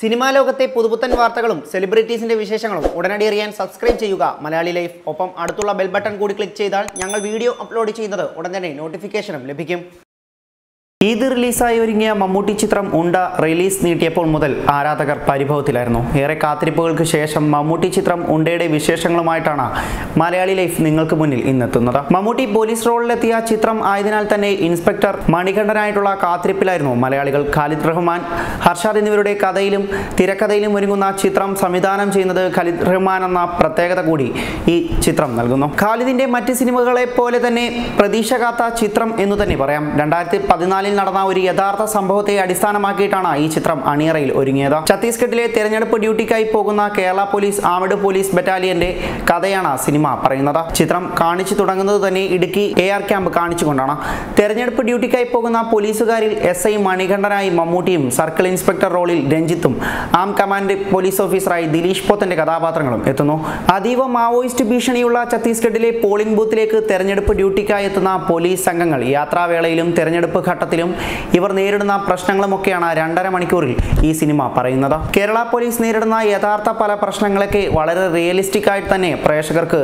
Cinema ലോകത്തെ പുതുപുത്തൻ വാർത്തകളും സെലിബ്രിറ്റീസിന്റെ വിശേഷങ്ങളും ഉടനടി അറിയാൻ സബ്സ്ക്രൈബ് ചെയ്യുക. മലയാളി ലൈഫ്. ഒപ്പം അടുത്തുള്ള ബെൽ ബട്ടൺ കൂടി ക്ലിക്ക് ചെയ്താൽ ഞങ്ങൾ വീഡിയോ അപ്ലോഡ് ചെയ്യുന്നത് ഉടൻ തന്നെ നോട്ടിഫിക്കേഷനും ലഭിക്കും. ഈദ് റിലീസായി ഒരുങ്ങിയ മമ്മൂട്ടി ചിത്രം ഉണ്ട റിലീസ് നീട്ടിയപ്പോൾ മുതൽ ആരാധകർ പരിഭവത്തിലായിരുന്നു. ഏറെ കാത്തിരിപ്പുകൾക്ക് ശേഷം മമ്മൂട്ടി ചിത്രം ഉണ്ടയുടെ വിശേഷങ്ങളുമായിട്ടാണ് മലയാളി ലൈഫ് നിങ്ങൾക്ക് മുന്നിൽ ഇന്നെത്തുന്നത്. മമ്മൂട്ടി പോലീസ് റോളിലെത്തിയ ചിത്രം ആയതിനാൽ തന്നെ ഇൻസ്പെക്ടർ മണികണ്ഠനായിട്ടുള്ള കാത്തിരിപ്പിലായിരുന്നു മലയാളികൾ. ഖാലിദ് റഹ്മാൻ ഹർഷാദ് എന്നിവരുടെ കഥയിലും തിരക്കഥയിലും ഒരുങ്ങുന്ന ചിത്രം സംവിധാനം ചെയ്യുന്നത് ഖാലിദ് റഹ്മാൻ എന്ന പ്രത്യേകത കൂടി ഈ ചിത്രം നൽകുന്നു. ഖാലിദിന്റെ മറ്റ് സിനിമകളെ പോലെ തന്നെ പ്രതീക്ഷ കാത്ത ചിത്രം എന്ന് തന്നെ പറയാം. രണ്ടായിരത്തി പതിനാലിൽ നടന്ന ഒരു യഥാർത്ഥ സംഭവത്തെ അടിസ്ഥാനമാക്കിയിട്ടാണ് ഈ ചിത്രം അണിയറയിൽ ഒരുങ്ങിയത്. ഛത്തീസ്ഗഡിലെ തെരഞ്ഞെടുപ്പ് ഡ്യൂട്ടിക്കായി പോകുന്ന കേരള പോലീസ് ആമഡ് പോലീസ് ബറ്റാലിയന്റെ കഥയാണ് സിനിമ പറയുന്നത്. ചിത്രം കാണിച്ചു തുടങ്ങുന്നത് തന്നെ ഇടുക്കി എ ആർ ക്യാമ്പ് കാണിച്ചുകൊണ്ടാണ്. തെരഞ്ഞെടുപ്പ് ഡ്യൂട്ടിക്കായി പോകുന്ന പോലീസുകാരിൽ എസ് ഐ മണികണ്ഠനായി മമ്മൂട്ടിയും സർക്കിൾ ഇൻസ്പെക്ടർ റോളിൽ രഞ്ജിത്തും ആം കമാൻഡ് പോലീസ് ഓഫീസറായി ദിലീഷ് പോത്തന്റെ കഥാപാത്രങ്ങളും എത്തുന്നു. അതീവ മാവോയിസ്റ്റ് ഭീഷണിയുള്ള ഛത്തീസ്ഗഡിലെ പോളിംഗ് ബൂത്തിലേക്ക് തെരഞ്ഞെടുപ്പ് ഡ്യൂട്ടിക്കായി എത്തുന്ന പോലീസ് സംഘങ്ങൾ യാത്രാവേളയിലും തെരഞ്ഞെടുപ്പ് ഘട്ടത്തിലും ഇവർ നേരിടുന്ന പ്രശ്നങ്ങളുമൊക്കെയാണ് രണ്ടര മണിക്കൂറിൽ ഈ സിനിമ പറയുന്നത്. കേരള പോലീസ് നേരിടുന്ന യഥാർത്ഥ പല പ്രശ്നങ്ങളൊക്കെ വളരെ റിയലിസ്റ്റിക് ആയിട്ട് തന്നെ പ്രേക്ഷകർക്ക്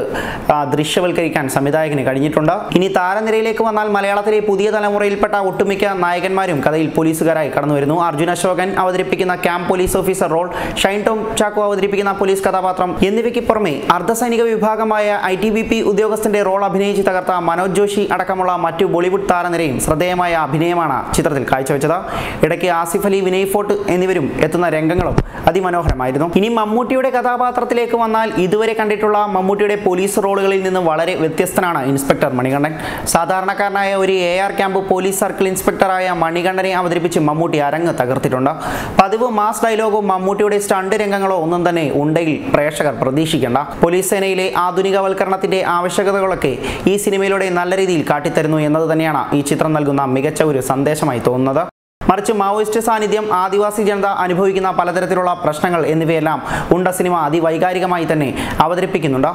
ദൃശ്യവൽക്കരിക്കാൻ സംവിധായകന് കഴിഞ്ഞിട്ടുണ്ട്. ഇനി താരനിരയിലേക്ക് വന്നാൽ മലയാളത്തിലെ പുതിയ തലമുറയിൽപ്പെട്ട ഒട്ടുമിക്ക നായകന്മാരും കഥയിൽ പോലീസുകാരായി കടന്നു വരുന്നു അർജുൻ അശോകൻ അവതരിപ്പിക്കുന്ന camp police officer role Shine Tom Chacko അവതരിപ്പിക്കുന്ന പോലീസ് കഥാപാത്രം എന്നിവയ്ക്ക് പുറമെ അർദ്ധസൈനിക വിഭാഗമായ ഐ ടി ബി പി ഉദ്യോഗസ്ഥന്റെ റോൾ അഭിനയിച്ച് തകർത്ത മനോജ് ജോഷി അടക്കമുള്ള മറ്റു ബോളിവുഡ് താരനിരയും ശ്രദ്ധേയമായ അഭിനയമാണ് ചിത്രത്തിൽ കാഴ്ചവെച്ചത്. ഇടയ്ക്ക് ആസിഫ് അലി വിനയ് ഫോർട്ട് എന്നിവരും എത്തുന്ന രംഗങ്ങളും അതിമനോഹരമായിരുന്നു. ഇനി മമ്മൂട്ടിയുടെ കഥാപാത്രത്തിലേക്ക് വന്നാൽ ഇതുവരെ കണ്ടിട്ടുള്ള മമ്മൂട്ടിയുടെ പോലീസ് റോളുകളിൽ നിന്ന് വളരെ വ്യത്യസ്തനാണ് ഇൻസ്പെക്ടർ മണികണ്ഠൻ. സാധാരണക്കാരനായ ഒരു A R camp police circle ഇൻസ്പെക്ടറായ മണികണ്ഠനെ അവതരിപ്പിച്ച് മമ്മൂട്ടി അരങ്ങ് തകർത്തിട്ടുണ്ട്. പതിവ് മാസ് ഡയലോഗോ മമ്മൂട്ടിയുടെ സ്റ്റണ്ട് രംഗങ്ങളോ ഒന്നും തന്നെ ഉണ്ടെങ്കിൽ പ്രേക്ഷകർ പ്രതീക്ഷിക്കേണ്ട. പോലീസ് സേനയിലെ ആധുനികവൽക്കരണത്തിന്റെ ആവശ്യകതകളൊക്കെ ഈ സിനിമയിലൂടെ നല്ല രീതിയിൽ കാട്ടിത്തരുന്നു എന്നത് തന്നെയാണ് ഈ ചിത്രം നൽകുന്ന മികച്ച ഒരു സന്ദേശമായി തോന്നുന്നത്. മറിച്ച് മാവോയിസ്റ്റ് സാന്നിധ്യം ആദിവാസി ജനത അനുഭവിക്കുന്ന പലതരത്തിലുള്ള പ്രശ്നങ്ങൾ എന്നിവയെല്ലാം ഉണ്ട സിനിമ അതിവൈകാരികമായി തന്നെ അവതരിപ്പിക്കുന്നുണ്ട്.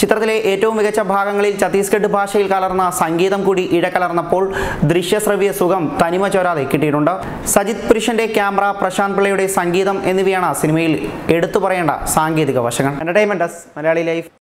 ചിത്രത്തിലെ ഏറ്റവും മികച്ച ഭാഗങ്ങളിൽ ഛത്തീസ്ഗഡ് ഭാഷയിൽ കലർന്ന സംഗീതം കൂടി ഇഴകലർന്നപ്പോൾ ദൃശ്യശ്രവ്യ സുഖം തനിമ ചോരാതെ കിട്ടിയിട്ടുണ്ട്. സജിത് പുരുഷന്റെ ക്യാമറ പ്രശാന്ത് പിള്ളയുടെ സംഗീതം എന്നിവയാണ് സിനിമയിൽ എടുത്തു പറയേണ്ട സാങ്കേതിക വശങ്ങൾ. Entertainment Malayali life.